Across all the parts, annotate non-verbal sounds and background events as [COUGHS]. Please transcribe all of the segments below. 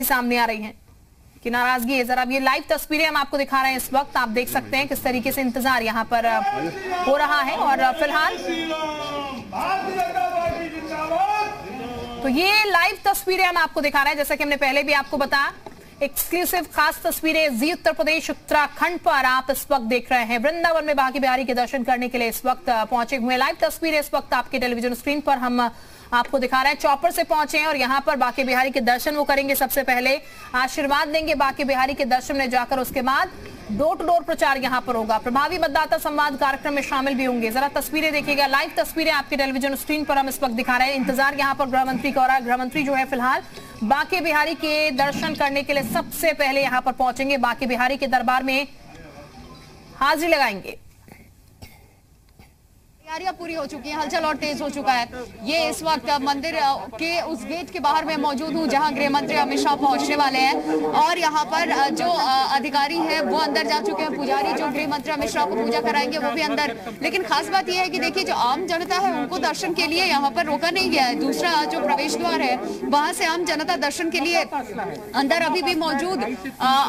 सामने आ रही हैं। कि नाराज़गी है। जरा ये लाइव तस्वीरें हम आपको दिखा रहे हैं इस वक्त। आप देख सकते हैं किस तरीके से इंतज़ार यहाँ पर हो रहा है। और फ़िलहाल तो ये लाइव तस्वीरें हम आपको दिखा रहे हैं। जैसा कि हमने पहले भी आपको बताया एक्सक्लूसिव खास तस्वीरें जी उत्तर प्रदेश, उत्तराखंड पर आप इस वक्त देख रहे हैं। वृंदावन में बाकी बिहारी के दर्शन करने के लिए इस वक्त पहुँचे हुए लाइव तस्वीरें इस वक्त आपके टेलीविज़न स्क्रीन पर। हम आपको दिखा रहे हैं, चौपर से पहुँचे हैं और यहाँ पर बाकी बिहारी के दर्शन वो करेंगे सबसे पहले। आशीर्वाद देंगे बाकी बिहारी के दर्शन में जाकर, उसके बाद डोर टू डोर प्रचार यहाँ पर होगा। प्रभावी मतदाता संवाद कार्यक्रम में शामिल भी होंगे। जरा तस्वीरें देखिएगा लाइव तस्वीरें आपके टेलीविज़न स्क्रीन पर हम इस वक्त दिखा रहे हैं। इंतज़ार यहाँ पर गृह मंत्री का रहा है। गृह मंत्री जो है फ़िलहाल बाकी बिहारी के दर्शन करने के लिए सबसे पहले यहाँ पर पहुँचेंगे। बाकी बिहारी के दरबार में हाजिरी लगाएँगे। तैयारियाँ पूरी हो चुकी हैं, हलचल और तेज हो चुका है। ये इस वक्त मंदिर के उस गेट के बाहर मैं मौजूद हूँ, जहाँ गृह मंत्री अमित शाह पहुँचने वाले हैं। और यहाँ पर जो अधिकारी हैं, वो अंदर जा चुके हैं, पुजारी जो गृह मंत्री अमित शाह को पूजा कराएँगे, वो भी अंदर। लेकिन खास बात यह है कि देखिए, जो आम जनता है, उनको दर्शन के लिए यहाँ पर रोका नहीं गया है। दूसरा, जो प्रवेश द्वार है, वहाँ से आम जनता दर्शन के लिए अंदर अभी भी मौजूद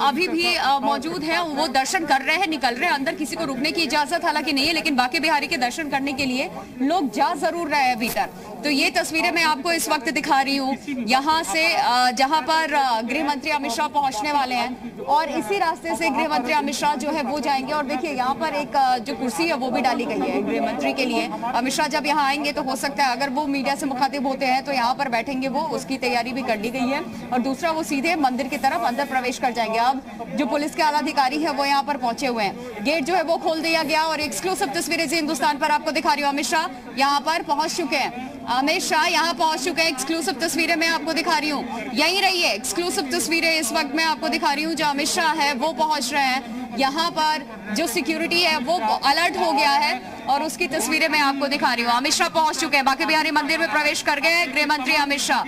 अभी भी मौजूद है, वो दर्शन कर रहे हैं, निकल रहे हैं, अंदर किसी को रुकने की इजाज़त हालाँकि नहीं है, लेकिन बाकी बिहारी के दर्शन करने के लिए लोग जा ज़रूर रहे हैं भीतर। तो ये तस्वीरें मैं आपको इस वक्त दिखा रही हूँ। यहाँ से जहाँ पर गृह मंत्री अमित शाह पहुँचने वाले हैं और इसी रास्ते से गृह मंत्री अमित शाह जो है वो जाएँगे और देखिए यहाँ पर एक जो कुर्सी है वो भी डाली गई है गृह मंत्री के लिए। अमित शाह जब यहाँ आएँगे तो हो सकता है अगर वो मीडिया से मुखातिब होते हैं तो यहाँ पर बैठेंगे वो, उसकी तैयारी भी कर ली गई है। और दूसरा वो सीधे मंदिर की तरफ़ अंदर प्रवेश कर जाएँगे। अब जो पुलिस के आला अधिकारी है वो यहाँ पर पहुँचे हुए हैं। गेट जो है वो खोल दिया गया और एक्सक्लूसिव तस्वीरें जी हिंदुस्तान पर आपको दिखा रही हूँ। अमित शाह यहाँ पर पहुँच चुके हैं। अमित शाह यहाँ पहुँच चुके हैं एक्सक्लूसिव तस्वीरें मैं आपको दिखा रही हूँ। यही रही है एक्सक्लूसिव तस्वीरें इस वक्त मैं आपको दिखा रही हूँ, जो अमित शाह है, वो पहुँच रहे हैं। यहाँ पर जो सिक्योरिटी है, वो अलर्ट हो गया है और उसकी तस्वीरें मैं आपको दिखा रही हूँ। अमित शाह पहुँच चुके हैं। बाकी बिहारी मंदिर में प्रवेश कर गए गृह मंत्री अमित शाह।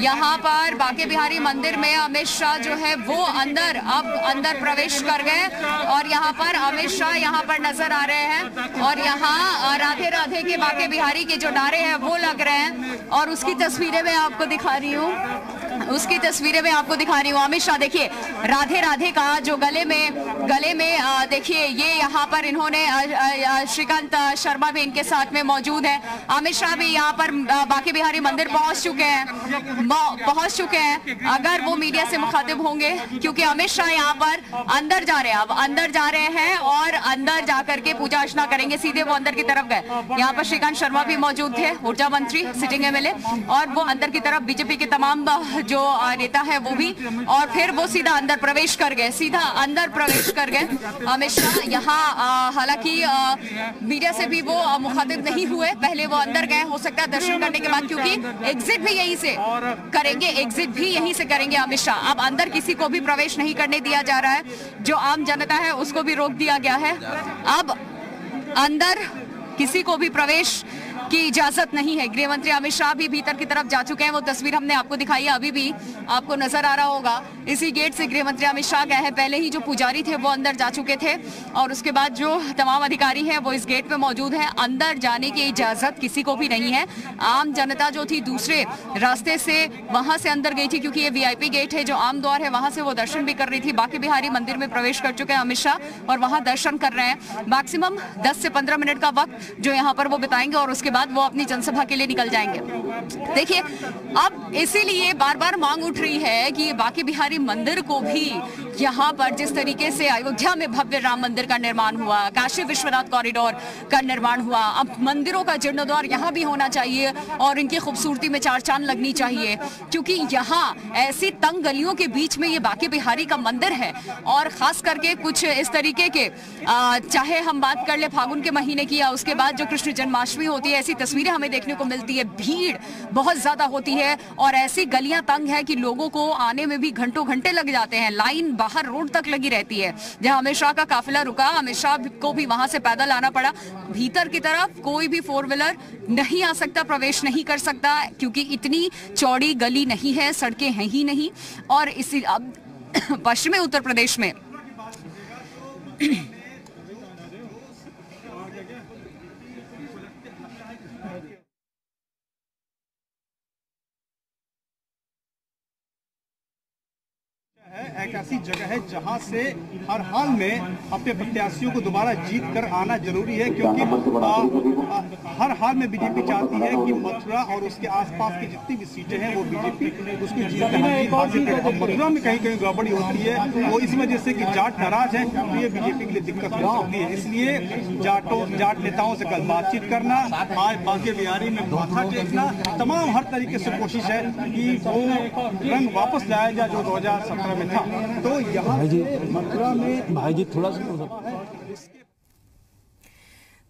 यहाँ पर बाके बिहारी मंदिर में अमित शाह जो है, वो अंदर, अब अंदर प्रवेश कर गए और यहाँ पर अमित शाह यहाँ पर नज़र आ रहे हैं और यहाँ राधे राधे के बाके बिहारी के जो नारे हैं, वो लग रहे हैं और उसकी तस्वीरें मैं आपको दिखा रही हूँ। उसकी तस्वीरें मैं आपको दिखा रही हूँ। अमित शाह, देखिए, राधे राधे का जो गले में गले में देखिए, ये यहाँ पर इन्होंने श्रीकांत शर्मा भी इनके साथ में मौजूद है। अमित शाह भी यहाँ पर बाकी बिहारी मंदिर पहुँच चुके हैं। पहुँच चुके हैं। अगर वो मीडिया से मुखातिब होंगे, क्योंकि अमित शाह यहाँ पर अंदर जा रहे हैं। अब अंदर जा रहे हैं और अंदर जाकर के पूजा अर्चना करेंगे। सीधे वो अंदर की तरफ़ गए। यहाँ पर श्रीकांत शर्मा भी मौजूद थे, ऊर्जा मंत्री, सिटिंग एमएलए। और वो अंदर की तरफ़, बीजेपी के तमाम, जो नेता है वो भी, और फिर वो सीधा अंदर प्रवेश कर गए, सीधा अंदर प्रवेश कर गए। अमित शाह यहाँ हालाँकि मीडिया से भी वो मुखातिब नहीं हुए। पहले वो अंदर गए, हो सकता है दर्शन करने के बाद, क्योंकि एग्जिट भी यहीं से करेंगे एग्जिट भी यहीं से करेंगे अमित शाह। अब अंदर किसी को भी प्रवेश नहीं करने दिया जा रहा है। जो आम जनता है, उसको भी रोक दिया गया है। अब अंदर किसी को भी प्रवेश की इजाज़त नहीं है। गृह मंत्री अमित शाह भी भीतर की तरफ़ जा चुके हैं। वो तस्वीर हमने आपको दिखाई है। अभी भी आपको नज़र आ रहा होगा। इसी गेट से गृह मंत्री अमित शाह गए हैं। पहले ही जो पुजारी थे, वो अंदर जा चुके थे और उसके बाद जो तमाम अधिकारी हैं, वो इस गेट पे मौजूद हैं। अंदर जाने की इजाज़त किसी को भी नहीं है। आम जनता जो थी, दूसरे रास्ते से वहाँ से अंदर गई थी, क्योंकि ये वीआईपी गेट है, जो आम द्वार है, वहाँ से वो दर्शन भी कर रही थी। बाकी बिहारी मंदिर में प्रवेश कर चुके हैं अमित शाह और वहाँ दर्शन कर रहे हैं। मैक्सिमम दस से पंद्रह मिनट का वक्त जो यहाँ पर वो बिताएँगे और उसके बाद वो अपनी जनसभा के लिए निकल जाएँगे। देखिए, अब इसीलिए बार बार मांग उठ रही है कि बाकी बिहारी मंदिर को भी यहाँ पर जिस तरीके से अयोध्या में भव्य राम मंदिर का निर्माण हुआ, काशी विश्वनाथ कॉरिडोर का निर्माण हुआ, अब मंदिरों का जीर्णोद्वार यहाँ भी होना चाहिए और इनकी खूबसूरती में चार चाँद लगनी चाहिए, क्योंकि यहाँ ऐसी तंग गलियों के बीच में ये बाकी बिहारी का मंदिर है और खास करके कुछ इस तरीके के चाहे हम बात कर ले फागुन के महीने की या उसके बाद जो कृष्ण जन्माष्टमी होती है ऐसी तस्वीरें हमें देखने को मिलती है। भीड़ बहुत ज़्यादा होती है और ऐसी गलियाँ तंग है कि लोगों को आने में भी घंटों घंटे लग जाते हैं। लाइन बाहर रोड तक लगी रहती है, जहाँ अमित शाह का काफिला रुका। अमित शाह को भी वहाँ से पैदल आना पड़ा। भीतर की तरफ़ कोई भी फोर व्हीलर नहीं आ सकता, प्रवेश नहीं कर सकता, क्योंकि इतनी चौड़ी गली नहीं है, सड़कें हैं ही नहीं। और इसी अब [CLEARS THROAT] पश्चिमी उत्तर प्रदेश में एक ऐसी जगह है जहाँ से हर हाल में अपने प्रत्याशियों को दोबारा जीत कर आना ज़रूरी है क्योंकि आ, हर हाल में बीजेपी चाहती है कि मथुरा और उसके आसपास की जितनी भी सीटें हैं वो बीजेपी उसकी जीत मथुरा में कहीं कहीं गड़बड़ी होती है वो इस वजह से कि जाट नाराज़ है तो ये बीजेपी के लिए दिक्कत हो सकती है। इसलिए जाटों जाट नेताओं से कल बातचीत करना आज बांके बिहारी में माथा टेकना तमाम हर तरीके से कोशिश है कि वो रंग वापस लाया जाए जो 2017 में था। तो यहाँ मथुरा में भाई जी थोड़ा सा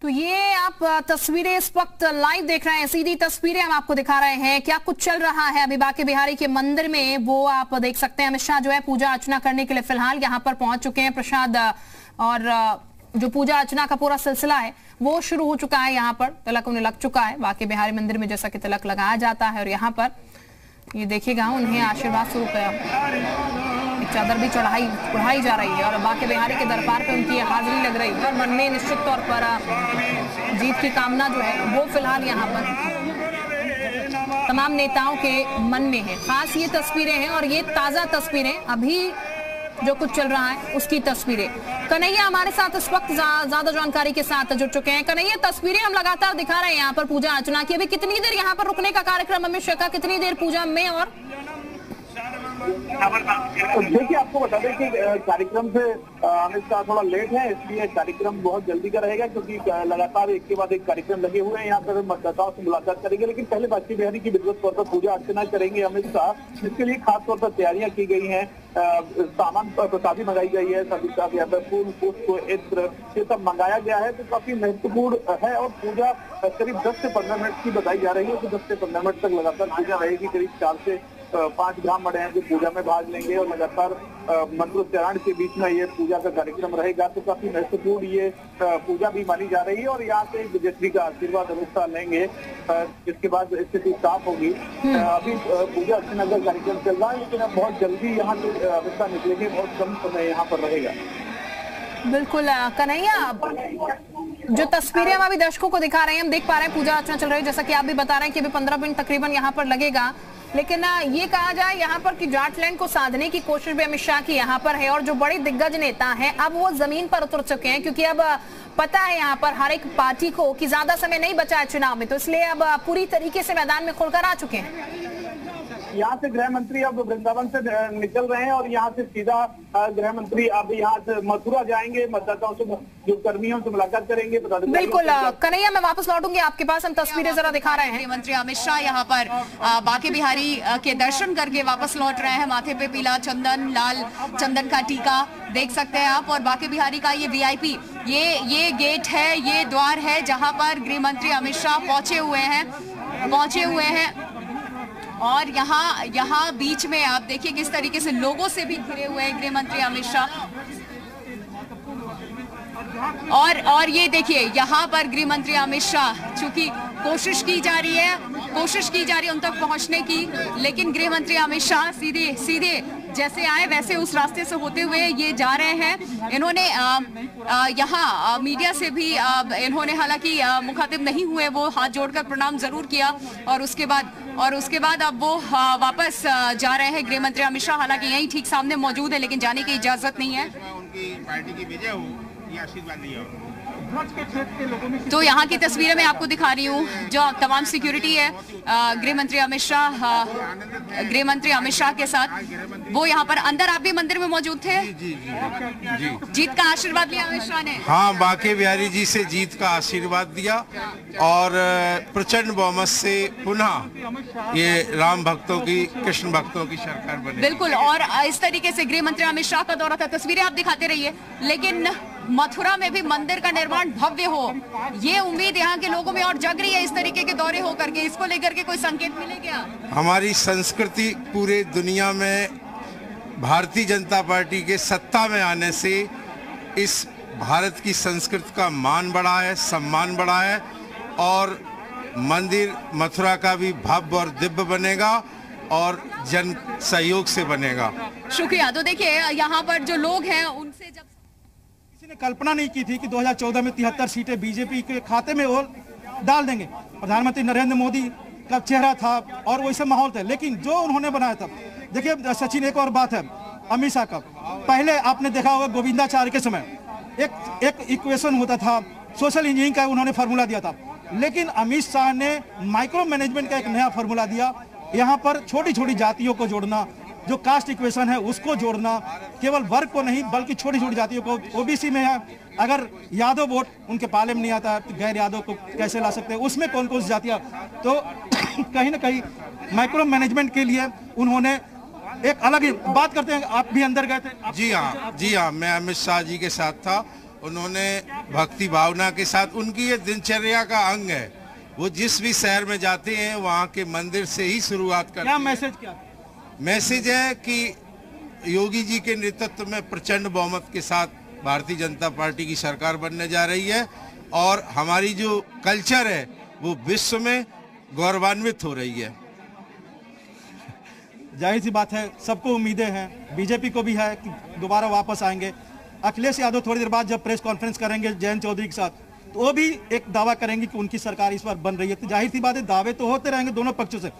तो ये आप तस्वीरें इस वक्त लाइव देख रहे हैं सीधी तस्वीरें हम आपको दिखा रहे हैं। क्या कुछ चल रहा है? अभी बाके बिहारी के मंदिर में वो आप देख सकते हैं। अमित शाह जो है पूजा अर्चना करने के लिए फ़िलहाल यहाँ पर पहुँच चुके हैं प्रसाद और जो पूजा अर्चना का पूरा सिलसिला है वो शुरू हो चुका है यहाँ पर। तिलक उन्हें लग चुका है। बाके बिहारी मंदिर में जैसा कि तिलक लगाया जाता है और यहाँ पर ये देखिएगा उन्हें आशीर्वाद स्वरूप चादर भी चढ़ाई चढ़ाई जा रही है और बाके बिहारी के दरबार पे उनकी हाजिरी लग रही है और मन में निश्चित तौर पर जीत की कामना जो है वो फ़िलहाल यहाँ पर तमाम नेताओं के मन में है। खास ये तस्वीरें हैं और ये ताज़ा तस्वीरें अभी जो कुछ चल रहा है उसकी तस्वीरें। कन्हैया हमारे साथ इस वक्त ज्या- ज़्यादा जानकारी के साथ जुड़ चुके हैं। कन्हैया, तस्वीरें हम लगातार दिखा रहे हैं यहाँ पर पूजा अर्चना की। अभी कितनी देर यहाँ पर रुकने का कार्यक्रम अमित शाह का कितनी देर पूजा में और देखिए आपको बता दें कि कार्यक्रम से अमित शाह थोड़ा लेट है, इसलिए कार्यक्रम बहुत जल्दी का रहेगा, क्योंकि लगातार एक के बाद एक कार्यक्रम लगे हुए हैं, यहाँ पर मतदाताओं से मुलाकात करेंगे, लेकिन पहले बाकी बिहारी की विधिवत तौर पर पूजा अर्चना करेंगे अमित शाह इसके लिए खास तौर पर तैयारियाँ की गई हैं। सामान प्रसादी मंगाई गई है, सभी का यहाँ पर फूल, पुष्प इत्र ये सब मंगाया गया है तो काफ़ी महत्वपूर्ण है, और पूजा करीब दस से पंद्रह मिनट की बताई जा रही है तो दस से पंद्रह मिनट तक लगातार पूजा रहेगी, करीब चार से पाँच ब्राह्मण हैं जो पूजा में भाग लेंगे और लगातार अ, मंत्रोच्चारण के बीच में ये पूजा का कार्यक्रम रहेगा तो काफ़ी महत्वपूर्ण ये पूजा भी मानी जा रही है और यहाँ से विजयश्री का आशीर्वाद शाह लेंगे जिसके बाद स्थिति साफ़ होगी। अभी पूजा अर्चना का कार्यक्रम चल रहा है लेकिन अब बहुत जल्दी यहाँ से अ, शाह निकलेंगे बहुत कम समय यहाँ पर रहेगा। बिल्कुल कन्हैया जो तस्वीरें हम अभी दर्शकों को दिखा रहे हैं हम देख पा रहे हैं पूजा अर्चना चल रही है जैसा कि आप भी बता रहे हैं कि अभी पंद्रह मिनट तकरीबन यहाँ पर लगेगा। लेकिन ये कहा जाए यहाँ पर कि जाटलैंड को साधने की कोशिश भी अमित शाह की यहाँ पर है और जो बड़े दिग्गज नेता हैं, अब वो ज़मीन पर उतर चुके हैं क्योंकि अब पता है यहाँ पर हर एक पार्टी को कि ज़्यादा समय नहीं बचा है चुनाव में तो इसलिए अब पूरी तरीके से मैदान में खुलकर आ चुके हैं। यहाँ से गृह मंत्री अब वृंदावन से निकल रहे हैं और यहाँ से सीधा गृह मंत्री अब यहाँ से मथुरा जाएँगे मतदाताओं से जो कर्मियों से मुलाकात करेंगे पदाधिकारियों बिल्कुल कन्हैया मैं वापस लौटूँगी आपके पास हम तस्वीरें जरा दिखा रहे हैं। गृह मंत्री अमित शाह यहाँ पर बाकी बिहारी के दर्शन करके वापस लौट रहे हैं माथे पे पीला चंदन लाल चंदन का टीका देख सकते हैं आप और बाकी बिहारी का ये वीआईपी ये ये गेट है ये द्वार है जहाँ पर गृह मंत्री अमित शाह पहुँचे हुए हैं पहुँचे हुए हैं। और यहाँ यहाँ बीच में आप देखिए किस तरीके से लोगों से भी घिरे हुए हैं गृह मंत्री अमित शाह। और और ये देखिए, यहाँ पर गृह मंत्री अमित शाह, चूँकि कोशिश की जा रही है, कोशिश की जा रही है उन तक पहुँचने की, लेकिन गृह मंत्री अमित शाह सीधे सीधे जैसे आए, वैसे उस रास्ते से होते हुए ये जा रहे हैं। इन्होंने यहाँ मीडिया से भी इन्होंने हालाँकि मुखातिब नहीं हुए, वो हाथ जोड़कर प्रणाम ज़रूर किया और उसके बाद, और उसके बाद अब वो वापस जा रहे हैं। गृह मंत्री अमित शाह हालाँकि यहीं ठीक सामने मौजूद है, लेकिन जाने की इजाज़त नहीं है। उनकी पार्टी की विजय हो आशीर्वाद तो यहाँ की तस्वीरें मैं आपको दिखा रही हूँ जो तमाम सिक्योरिटी है गृह मंत्री अमित शाह गृह मंत्री अमित शाह के साथ। वो यहाँ पर अंदर आप भी मंदिर में मौजूद थे? जी जी जी जीत का आशीर्वाद लिया अमित शाह ने? हाँ बाके बिहारी जी से जीत का आशीर्वाद दिया और प्रचंड बहुमत से पुनः ये राम भक्तों की कृष्ण भक्तों की सरकार बने। बिल्कुल और इस तरीके से गृह मंत्री अमित शाह का दौरा था। तस्वीरें आप दिखाते रहिए लेकिन मथुरा में भी मंदिर का निर्माण भव्य हो। ये उम्मीद यहाँ के लोगों में और जग रही है इस तरीके के दौरे हो करके इसको लेकर के कोई संकेत मिले क्या हमारी संस्कृति पूरे दुनिया में भारतीय जनता पार्टी के सत्ता में आने से इस भारत की संस्कृति का मान बढ़ा है सम्मान बढ़ा है और मंदिर मथुरा का भी भव्य और दिव्य बनेगा और जन सहयोग से बनेगा। शुक्रिया। तो देखिए यहाँ पर जो लोग हैं किसी ने कल्पना नहीं की थी कि 2014 में तिहत्तर सीटें बीजेपी के खाते में वो डाल देंगे। प्रधानमंत्री नरेंद्र मोदी का चेहरा था और वैसे माहौल था। लेकिन जो उन्होंने बनाया था, देखिए, सचिन, एक और बात है, अमित शाह का। पहले आपने देखा होगा गोविंदाचार्य के समय, एक एक इक्वेशन होता था सोशल इंजीनियरिंग का उन्होंने फार्मूला दिया था। लेकिन अमित शाह ने माइक्रो मैनेजमेंट का एक नया फार्मूला दिया। यहाँ पर छोटी छोटी जातियों को जोड़ना जो कास्ट इक्वेशन है उसको जोड़ना केवल वर्ग को नहीं बल्कि छोटी छोटी जातियों को। ओबीसी में है अगर यादव वोट उनके पाले में नहीं आता है तो गैर यादव को कैसे ला सकते हैं? उसमें कौन कौन सी जातियाँ? तो [COUGHS] कहीं ना कहीं माइक्रो मैनेजमेंट के लिए उन्होंने एक अलग ही बात करते हैं। आप भी अंदर गए थे जी हाँ जी हाँ मैं अमित शाह जी के साथ था। उन्होंने भक्ति भावना के साथ उनकी ये दिनचर्या का अंग है। वो जिस भी शहर में जाते हैं वहाँ के मंदिर से ही शुरुआत करते क्या मैसेज क्या? मैसेज है कि योगी जी के नेतृत्व में प्रचंड बहुमत के साथ भारतीय जनता पार्टी की सरकार बनने जा रही है और हमारी जो कल्चर है, वो विश्व में गौरवान्वित हो रही है। ज़ाहिर सी बात है, सबको उम्मीदें हैं। बीजेपी को भी है कि दोबारा वापस आएँगे। अखिलेश यादव थोड़ी देर बाद जब प्रेस कॉन्फ्रेंस करेंगे जयंत चौधरी के साथ। तो वो भी एक दावा करेंगे कि उनकी सरकार इस बार बन रही है। तो ज़ाहिर सी बात है, दावे तो होते रहेंगे दोनों पक्षों से।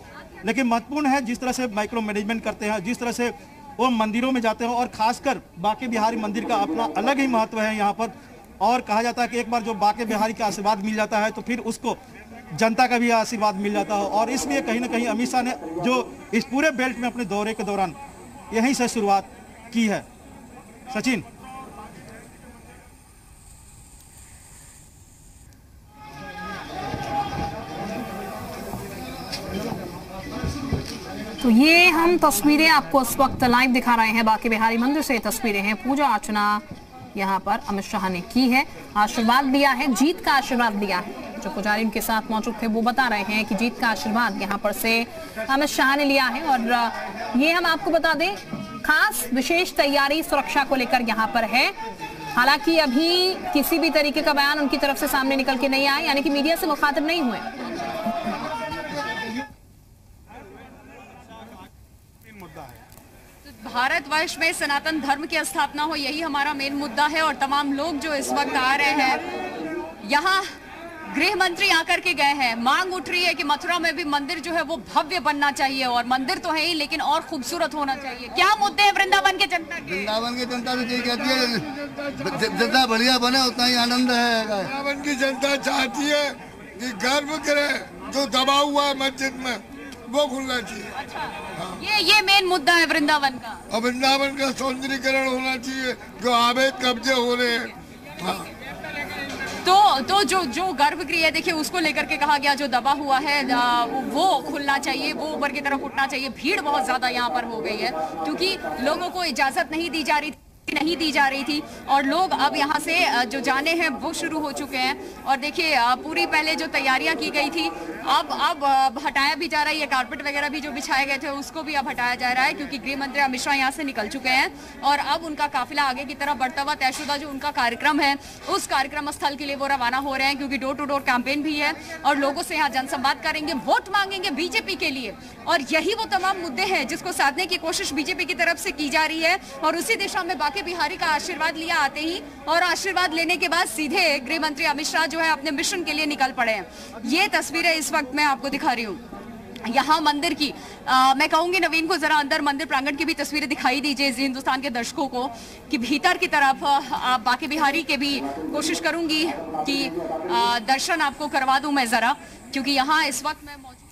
लेकिन महत्वपूर्ण है, जिस तरह से माइक्रो मैनेजमेंट करते हैं, जिस तरह से वो मंदिरों में जाते हैं, और खासकर बाके बिहारी मंदिर का अपना अलग ही महत्व है यहाँ पर। और कहा जाता है कि एक बार जो बाके बिहारी का आशीर्वाद मिल जाता है तो फिर उसको जनता का भी आशीर्वाद मिल जाता है। और इसलिए कहीं ना कहीं अमित शाह ने जो इस पूरे बेल्ट में अपने दौरे के दौरान यहीं से शुरुआत की है। सचिन? तो ये हम तस्वीरें आपको इस वक्त लाइव दिखा रहे हैं। बाकी बिहारी मंदिर से तस्वीरें हैं। पूजा अर्चना यहाँ पर अमित शाह ने की है। आशीर्वाद दिया है, जीत का आशीर्वाद दिया है। जो पुजारी उनके साथ मौजूद थे, वो बता रहे हैं कि जीत का आशीर्वाद यहाँ पर से अमित शाह ने लिया है। और ये हम आपको बता दें, खास विशेष तैयारी सुरक्षा को लेकर यहाँ पर है। हालाँकि अभी किसी भी तरीके का बयान उनकी तरफ़ से सामने निकल के नहीं आया, यानी कि मीडिया से मुखातिब नहीं हुए। भारतवर्ष में सनातन धर्म की स्थापना हो यही हमारा मेन मुद्दा है और तमाम लोग जो इस वक्त आ रहे हैं यहाँ गृह मंत्री आकर के गए हैं। मांग उठ रही है कि मथुरा में भी मंदिर जो है वो भव्य बनना चाहिए और मंदिर तो है ही लेकिन और खूबसूरत होना चाहिए। क्या मुद्दे हैं वृंदावन के जनता के? वृंदावन की जनता भी यही कहती है जितना बढ़िया बने उतना ही आनंद रहेगा वृंदावन की जनता चाहती है कि गर्भगृह जो दबा हुआ है मस्जिद में वो खुलना चाहिए। ये ये मेन मुद्दा है वृंदावन का। और वृंदावन का सौंदर्यीकरण होना चाहिए जो अवैध कब्जे हो रहे हैं। हाँ। तो तो जो जो गर्भगृह है देखिए उसको लेकर के कहा गया जो दबा हुआ है वो खुलना चाहिए वो ऊपर की तरफ़ उठना चाहिए। भीड़ बहुत ज़्यादा यहाँ पर हो गई है क्योंकि लोगों को इजाज़त नहीं दी जा रही थी नहीं दी जा रही थी और लोग अब यहाँ से जो जाने हैं वो शुरू हो चुके हैं। और देखिए पूरी पहले जो तैयारियाँ की गई थी अब अब हटाया भी जा रहा है, ये कारपेट वगैरह भी जो बिछाए गए थे, उसको भी अब हटाया जा रहा है, क्योंकि गृह मंत्री अमित शाह यहाँ से निकल चुके हैं और अब उनका काफिला आगे की तरफ़ बढ़ता हुआ तयशुदा जो उनका कार्यक्रम है, उस कार्यक्रम स्थल के लिए वो रवाना हो रहे हैं, क्योंकि डोर टू डोर कैंपेन भी है और लोगों से यहाँ जनसंवाद करेंगे वोट मांगेंगे बीजेपी के लिए। और यही वो तमाम मुद्दे हैं जिसको साधने की कोशिश बीजेपी की तरफ़ से की जा रही है और उसी दिशा में बाकी बिहारी का आशीर्वाद लिया आते ही और आशीर्वाद लेने के बाद सीधे गृह मंत्री अमित शाह जो है अपने मिशन के लिए निकल पड़े हैं। ये तस्वीरें इस वक्त मैं आपको दिखा रही हूँ। यहाँ मंदिर की आ, मैं कहूँगी नवीन को जरा अंदर मंदिर प्रांगण की भी तस्वीरें दिखाई दीजिए हिंदुस्तान के दर्शकों को कि भीतर की तरफ़ आप बाकी बिहारी के भी कोशिश करूँगी कि आ, दर्शन आपको करवा दूँ मैं जरा क्योंकि यहाँ इस वक्त मैं मौजूद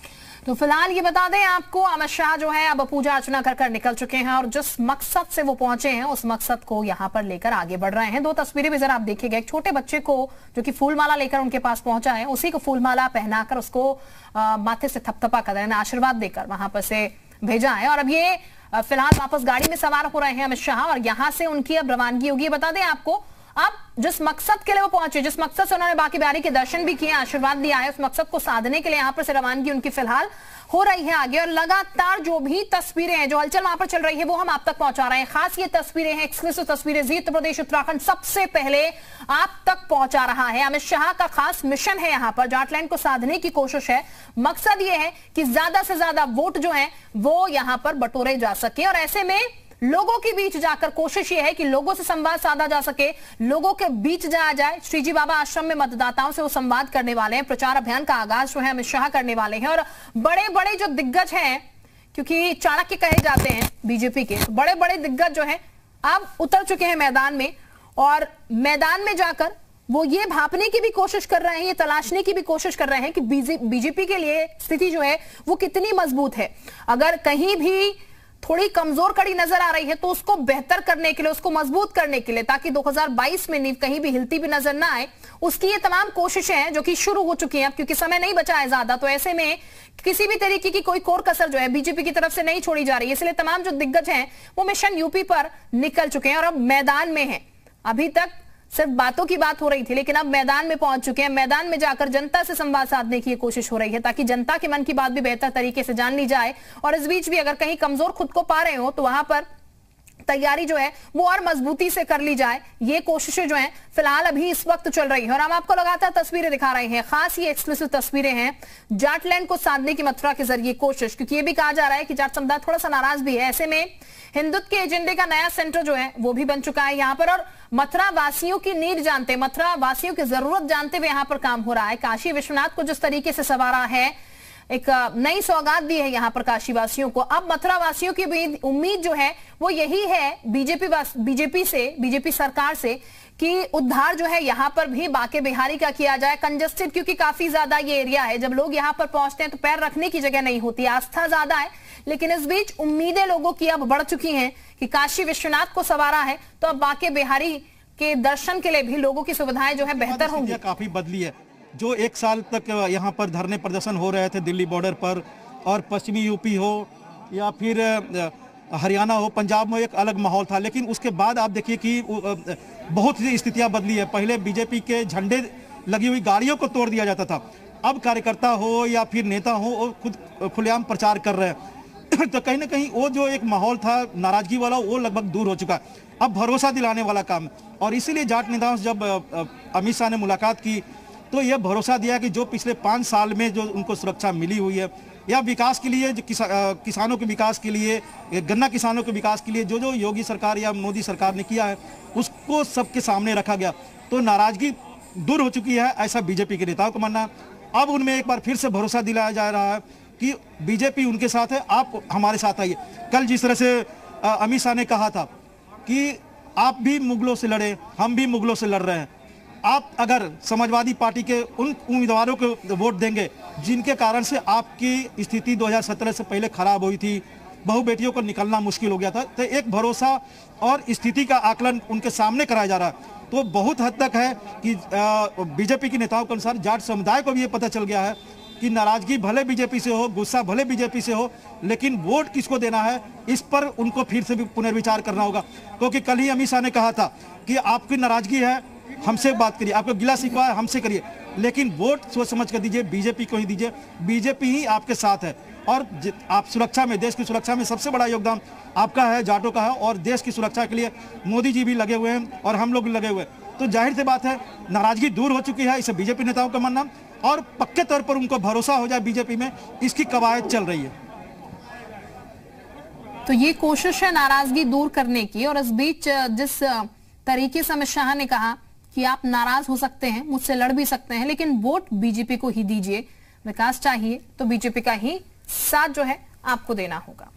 तो फ़िलहाल ये बता दें आपको अमित शाह जो है अब पूजा अर्चना कर कर निकल चुके हैं और जिस मकसद से वो पहुँचे हैं उस मकसद को यहाँ पर लेकर आगे बढ़ रहे हैं। दो तस्वीरें भी जरा आप देखिएगा। एक छोटे बच्चे को जो कि फूलमाला लेकर उनके पास पहुँचा है उसी को फूलमाला पहनाकर उसको अ, माथे से थपथपा कर आशीर्वाद देकर वहाँ पर से भेजा है। और अब ये फ़िलहाल वापस गाड़ी में सवार हो रहे हैं अमित शाह और यहाँ से उनकी अब रवानगी होगी। बता दें आपको अब जिस मकसद के लिए वो पहुँचे, जिस मकसद से उन्होंने बाकी बिहारी के दर्शन भी किए, आशीर्वाद दिया है उस मकसद को साधने के लिए यहाँ पर से रवानगी उनकी फ़िलहाल हो रही है आगे। और लगातार जो भी तस्वीरें हैं, जो हलचल वहाँ पर चल रही है, वो हम आप तक पहुँचा रहे हैं। खास ये तस्वीरें हैं एक्सक्लूसिव तस्वीरें जी उत्तर प्रदेश, उत्तराखंड, सबसे पहले आप तक पहुँचा रहा है। अमित शाह का खास मिशन है यहाँ पर, जाटलैंड को साधने की कोशिश है। मकसद ये है कि ज़्यादा से ज़्यादा वोट जो है, वो यहाँ पर बटोरे जा सके। और ऐसे में लोगों के बीच जाकर कोशिश ये है कि लोगों से संवाद साधा जा सके, लोगों के बीच जाया जाए। श्रीजी बाबा आश्रम में मतदाताओं से वो संवाद करने वाले हैं, प्रचार अभियान का आगाज़ जो है अमित शाह करने वाले हैं। और बड़े बड़े जो दिग्गज हैं, क्योंकि चाणक्य कहे जाते हैं बीजेपी के तो बड़े बड़े दिग्गज जो है, अब उतर चुके हैं मैदान में। और मैदान में जाकर वो ये भापने की भी कोशिश कर रहे हैं, ये तलाशने की भी कोशिश कर रहे हैं कि बीजेपी के लिए स्थिति जो है, वो कितनी मज़बूत है। अगर कहीं भी थोड़ी कमज़ोर कड़ी नज़र आ रही है तो उसको बेहतर करने के लिए, उसको मज़बूत करने के लिए, ताकि 2022 में नींव कहीं भी हिलती भी नज़र ना आए, उसकी ये तमाम कोशिशें हैं जो कि शुरू हो चुकी हैं अब, क्योंकि समय नहीं बचा है ज़्यादा तो ऐसे में किसी भी तरीके की कोई कोर कसर जो है बीजेपी की तरफ़ से नहीं छोड़ी जा रही है। इसलिए तमाम जो दिग्गज हैं, वो मिशन यूपी पर निकल चुके हैं और अब मैदान में है। अभी तक सिर्फ़ बातों की बात हो रही थी, लेकिन अब मैदान में पहुँच चुके हैं। मैदान में जाकर जनता से संवाद साधने की कोशिश हो रही है, ताकि जनता के मन की बात भी बेहतर तरीके से जान ली जाए। और इस बीच भी अगर कहीं कमज़ोर खुद को पा रहे हो तो वहाँ पर तैयारी जो है वो और मजबूती से कर ली जाए, ये कोशिशें जो हैं, फ़िलहाल अभी इस वक्त चल रही है। और हम आपको लगातार तस्वीरें दिखा रहे हैं। खास ये एक्सक्लूसिव तस्वीरें हैं। जाटलैंड को साधने की मथुरा के ज़रिए कोशिश, क्योंकि ये भी कहा जा रहा है कि जाट समुदाय थोड़ा सा नाराज़ भी है। ऐसे में हिंदुत्व के एजेंडे का नया सेंटर जो है, वो भी बन चुका है यहाँ पर। और मथुरा वासियों की नीड जानते मथुरा वासियों की ज़रूरत जानते हुए यहाँ पर काम हो रहा है। काशी विश्वनाथ को जिस तरीके से सवारा है एक नई सौगात दी है यहाँ पर काशीवासियों को। अब मथुरा वासियों की उम्मीद जो है वो यही है बीजेपी बीजेपी से बीजेपी सरकार से कि उद्धार जो है यहाँ पर भी बाके बिहारी का किया जाए कंजेस्टेड क्योंकि काफ़ी ज़्यादा ये एरिया है। जब लोग यहाँ पर पहुँचते हैं तो पैर रखने की जगह नहीं होती आस्था ज़्यादा है। लेकिन इस बीच उम्मीदें लोगों की अब बढ़ चुकी हैं कि काशी विश्वनाथ को सवारा है तो अब बाके बिहारी के दर्शन के लिए भी लोगों की सुविधाएँ जो है बेहतर होंगी। काफ़ी बदली है। जो एक साल तक यहाँ पर धरने प्रदर्शन हो रहे थे, दिल्ली बॉर्डर पर, और पश्चिमी यूपी हो, या फिर हरियाणा हो, पंजाब में एक अलग माहौल था। लेकिन उसके बाद आप देखिए कि बहुत सी स्थितियाँ बदली है। पहले बीजेपी के झंडे लगी हुई गाड़ियों को तोड़ दिया जाता था। अब कार्यकर्ता हो, या फिर नेता हो, वो खुद खुलेआम प्रचार कर रहे हैं। [CLEARS THROAT] तो कहीं ना कहीं वो जो एक माहौल था, नाराज़गी वाला, वो लगभग दूर हो चुका है। अब भरोसा दिलाने वाला काम। और इसीलिए जाट नेताओं से जब अमित शाह ने मुलाकात की तो यह भरोसा दिया कि जो पिछले पाँच साल में जो उनको सुरक्षा मिली हुई है या विकास के लिए किसा, किसानों के विकास के लिए गन्ना किसानों के विकास के लिए जो जो योगी सरकार या मोदी सरकार ने किया है उसको सबके सामने रखा गया। तो नाराज़गी दूर हो चुकी है ऐसा बीजेपी के नेताओं को मानना अब उनमें एक बार फिर से भरोसा दिलाया जा रहा है कि बीजेपी उनके साथ है आप हमारे साथ आइए। कल जिस तरह से अमित शाह ने कहा था कि आप भी मुगलों से लड़े हम भी मुगलों से लड़ रहे हैं। आप अगर समाजवादी पार्टी के उन उम्मीदवारों को वोट देंगे, जिनके कारण से आपकी स्थिति 2017 से पहले खराब हुई थी, बहु बेटियों को निकलना मुश्किल हो गया था तो एक भरोसा और स्थिति का आकलन उनके सामने कराया जा रहा है। तो बहुत हद तक है कि बीजेपी के नेताओं के अनुसार जाट समुदाय को भी ये पता चल गया है कि नाराज़गी भले बीजेपी से हो, गुस्सा भले बीजेपी से हो, लेकिन वोट किसको देना है, इस पर उनको फिर से भी पुनर्विचार करना होगा। क्योंकि कल ही अमित शाह ने कहा था कि आपकी नाराज़गी है हमसे बात करिए, आपको गिला है हमसे करिए। लेकिन वोट सोच समझ कर दीजिए, बीजेपी को ही दीजिए। बीजेपी ही आपके साथ है। और आप सुरक्षा में, देश की सुरक्षा में सबसे बड़ा योगदान आपका है, जाटों का है। और देश की सुरक्षा के लिए मोदी जी भी लगे हुए हैं और हम लोग भी लगे हुए हैं। तो ज़ाहिर सी बात है, नाराज़गी दूर हो चुकी है इसे बीजेपी नेताओं का मानना। और पक्के तौर पर उनको भरोसा हो जाए बीजेपी में, इसकी कवायद चल रही है। तो ये कोशिश है नाराज़गी दूर करने की। और इस बीच जिस तरीके से अमित शाह ने कहा कि आप नाराज़ हो सकते हैं, मुझसे लड़ भी सकते हैं, लेकिन वोट बीजेपी को ही दीजिए। विकास चाहिए तो बीजेपी का ही साथ जो है, आपको देना होगा।